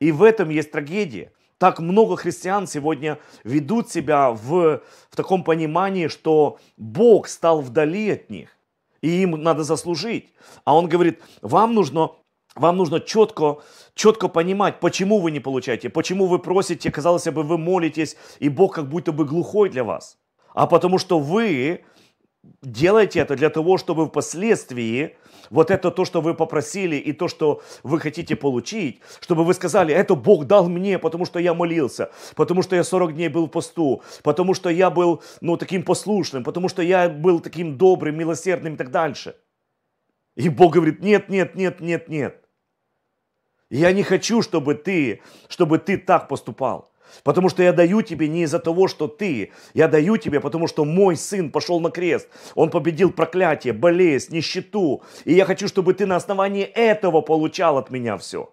И в этом есть трагедия. Так много христиан сегодня ведут себя в, в таком понимании, что Бог стал вдали от них, и им надо заслужить. А он говорит, вам нужно вам нужно четко, четко понимать, почему вы не получаете, почему вы просите, казалось бы, вы молитесь, и Бог как будто бы глухой для вас. А потому что вы делаете это для того, чтобы впоследствии вот это то, что вы попросили и то, что вы хотите получить, чтобы вы сказали, это Бог дал мне, потому что я молился, потому что я 40 дней был в посту, потому что я был, ну, таким послушным, потому что я был таким добрым, милосердным и так дальше. И Бог говорит, нет, нет, нет, нет, нет. Я не хочу, чтобы ты, чтобы ты так поступал. Потому что я даю тебе не из-за того, что ты. Я даю тебе, потому что мой сын пошел на крест. Он победил проклятие, болезнь, нищету. И я хочу, чтобы ты на основании этого получал от меня все.